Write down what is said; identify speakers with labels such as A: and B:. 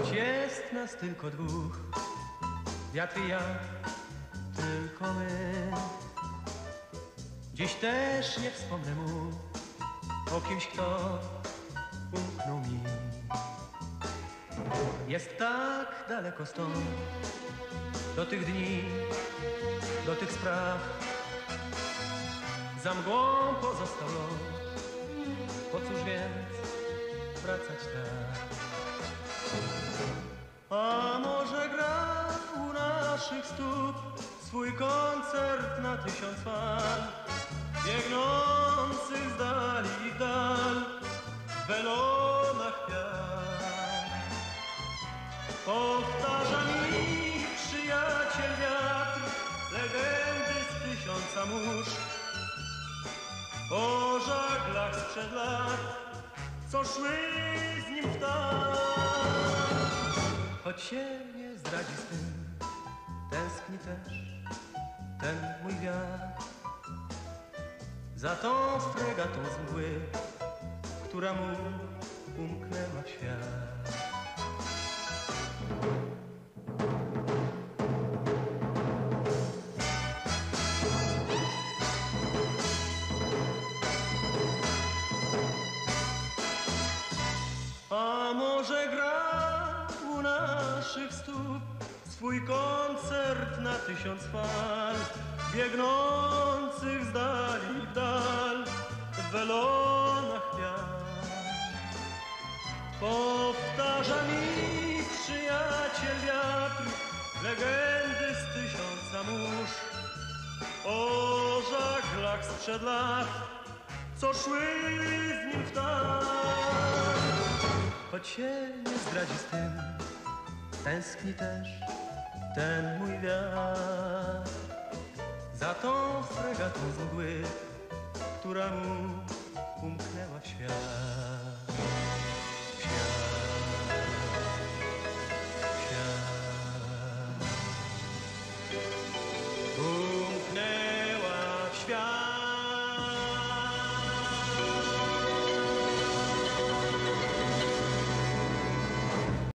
A: Choć jest nas tylko dwóch, wiatr i ja, tylko my. Dziś też nie wspomnę mu o kimś, kto umknął mi. Jest tak daleko stąd, do tych dni, do tych spraw. Za mgłą pozostał po cóż więc wracać tak? A może gra u naszych stóp swój koncert na tysiąc fal, biegnących z dali w dal, w welonach. Powtarza mi przyjaciel wiatr, legendy z tysiąca mórz, o żaglach sprzed lat, co szły z nim w tal. Ten mój wiatr. Za tą fregatą z mgły, która mu umknęła świat. A może gra u naszych stóp swój koncert na tysiąc fal, biegnących z dali w dal, w welonach. Powtarza mi przyjaciel wiatr, legendy z tysiąca mórz, o żaglach sprzed lat, co szły z nim w tal. Choć się nie zdradzi z tym, tęskni też ten mój wiatr za tą fregatą z mgły, która mu umknęła świat.